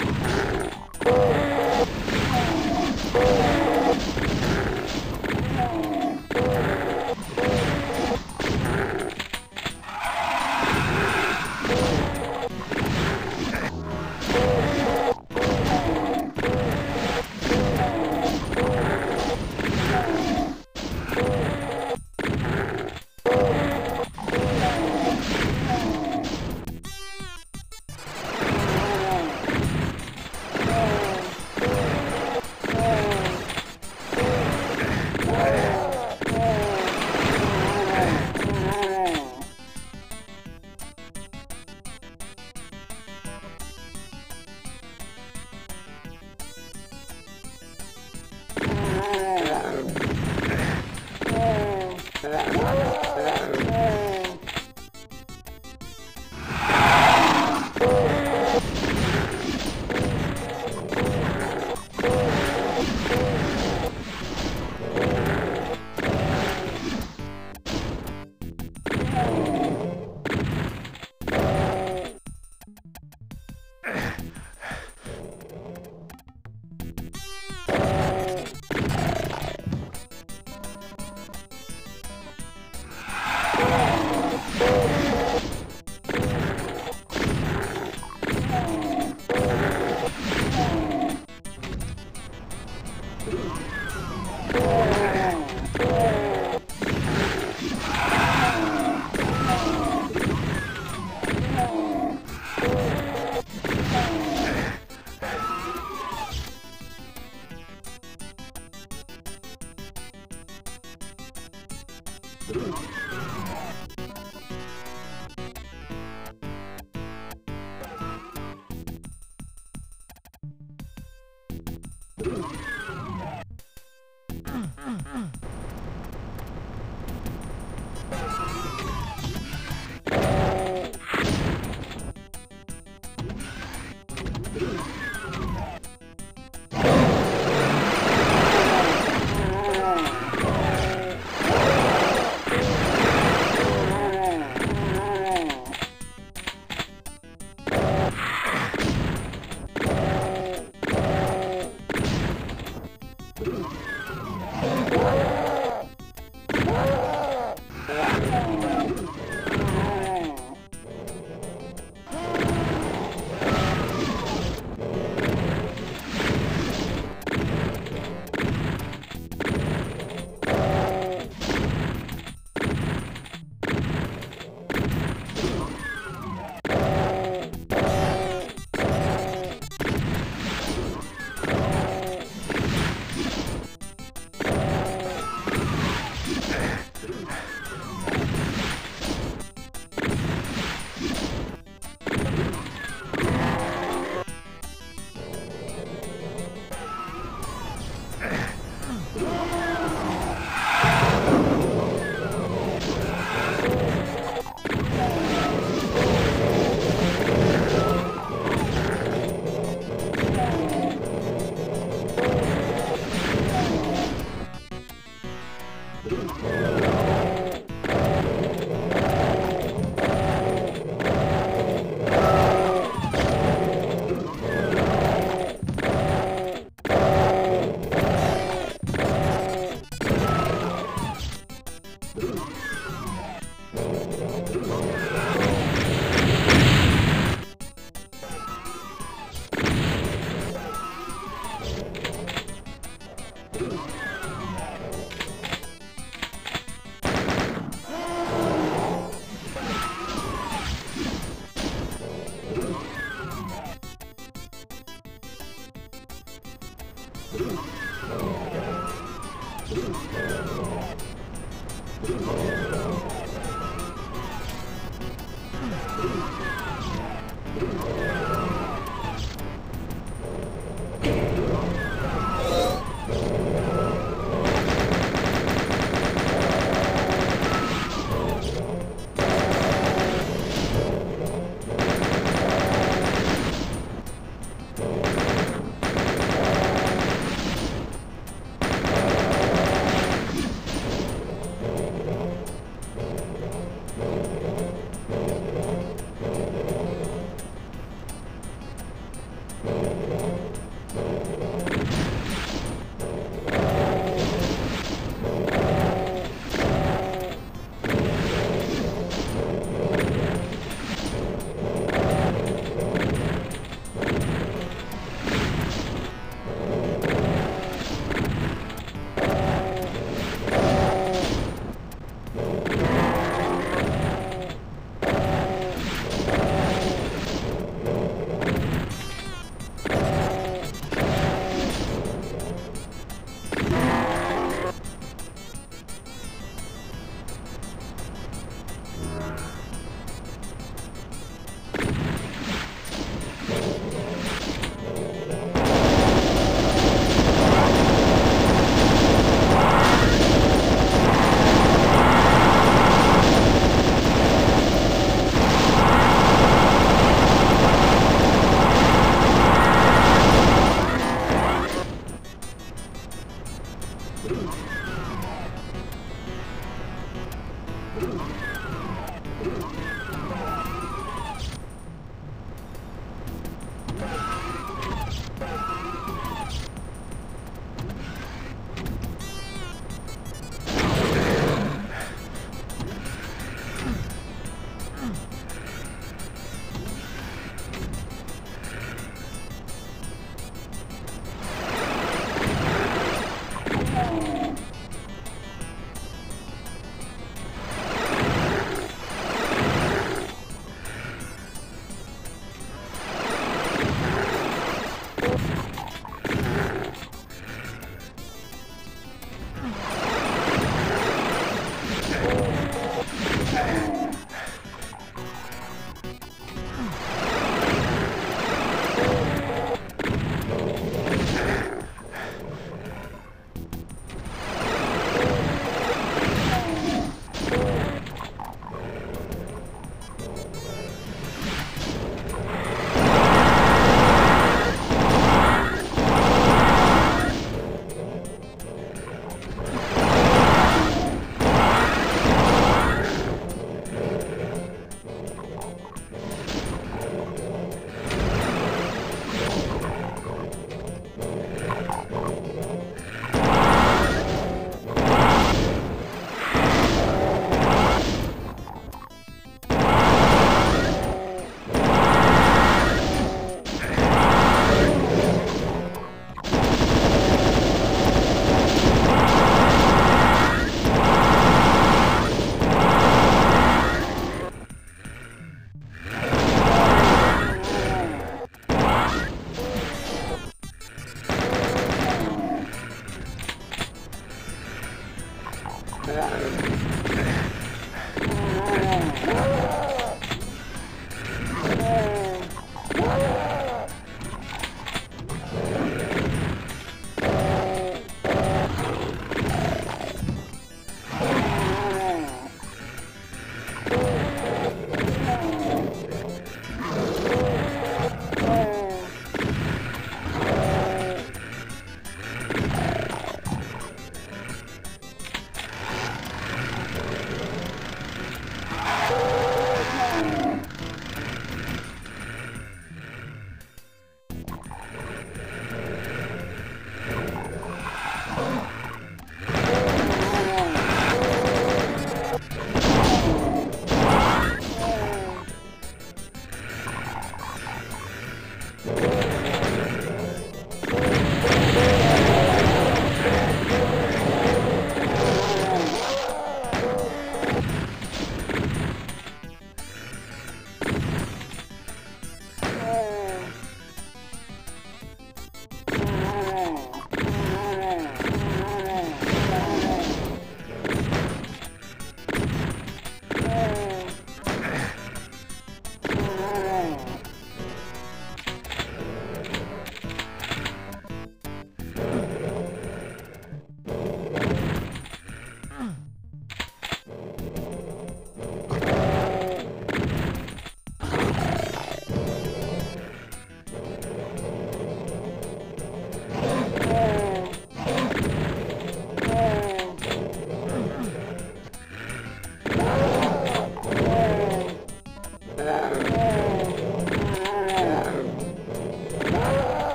Oh! Mm-hmm.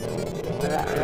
Look at that.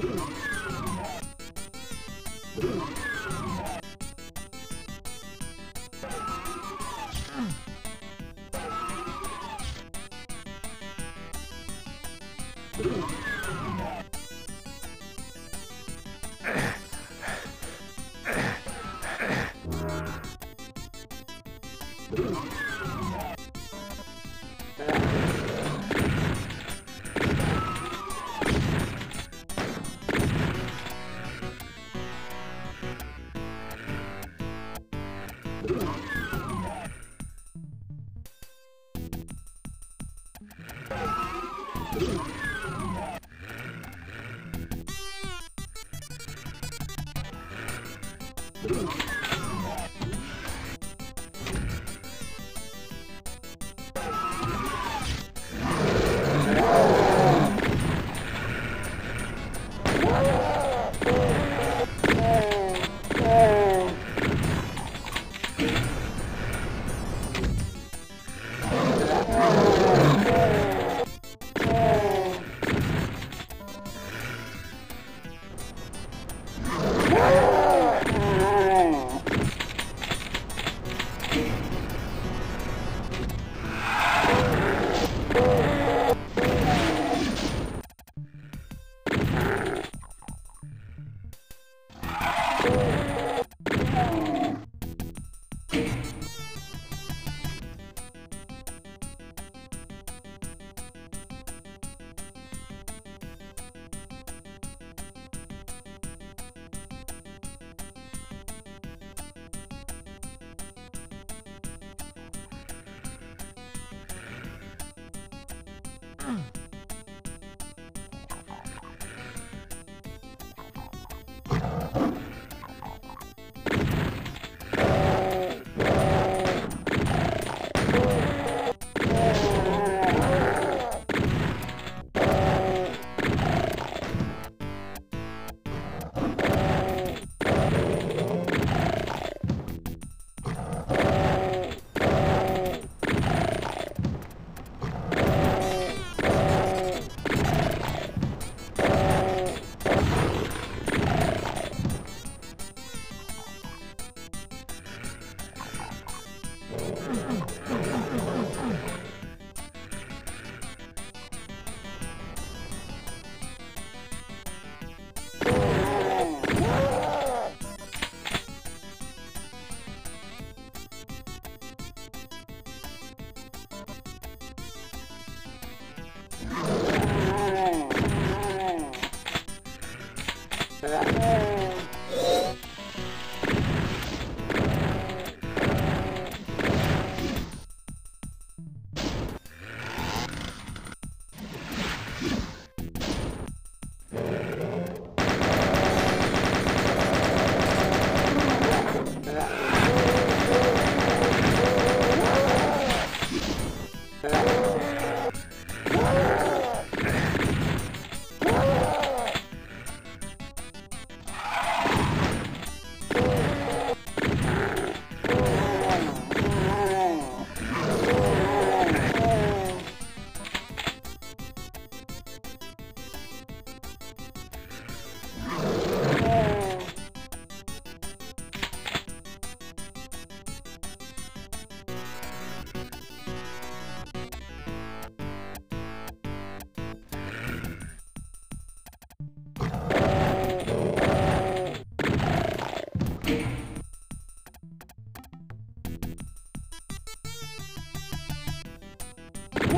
Let's go.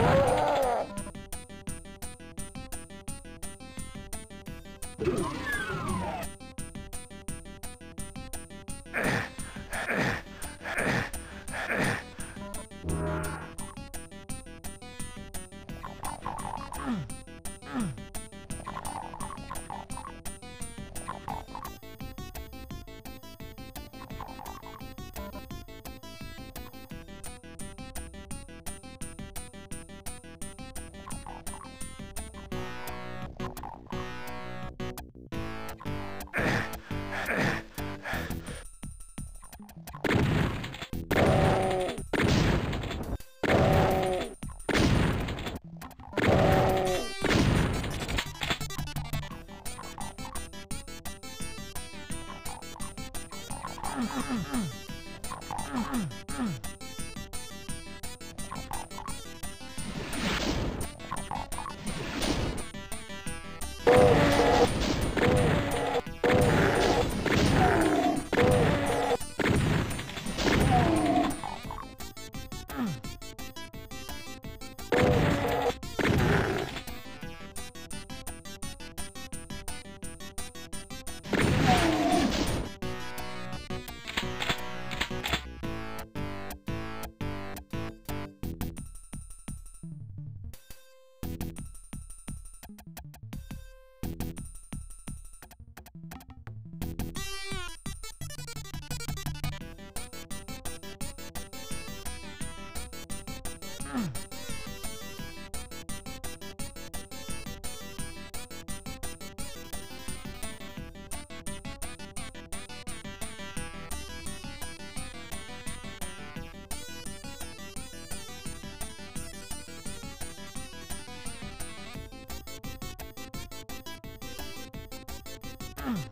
Whoa! Mm-hmm. Ah!